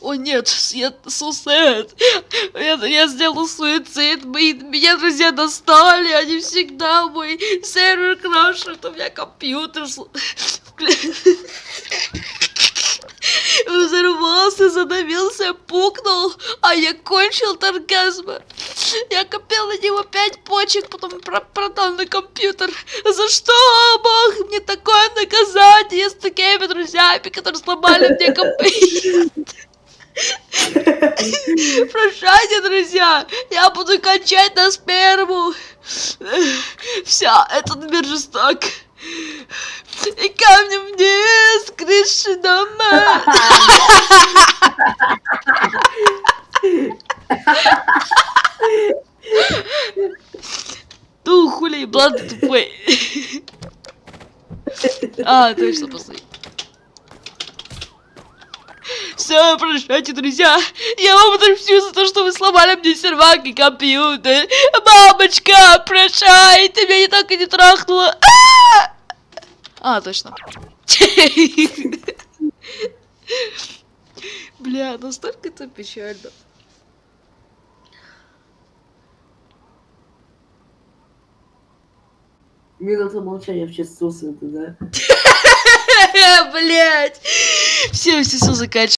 О нет, я sad. Я, я сделал суицид, мои, меня друзья достали, они всегда мой сервер крашит, у меня компьютер взорвался, задавился, пукнул, а я кончил от оргазма. Я копил на него пять почек, потом про продал на компьютер. За что, Бог, мне такое наказание с такими друзьями, которые сломали мне компьютер? Прощайте, друзья, я буду кончать на сперму. Вся, этот мир жесток. И камнем вниз, крыши дома. Ну, хули, блад тупой. А, точно, последний. Все, прощайте, друзья. Я вам отомщу за то, что вы сломали мне сервак и компьютер. Мамочка, прощайте, меня не так и не трахнула. А! А, точно. Бля, настолько это печально. Минута молчания в честь Сусы, да? Блять. Все, все, все заканчиваем.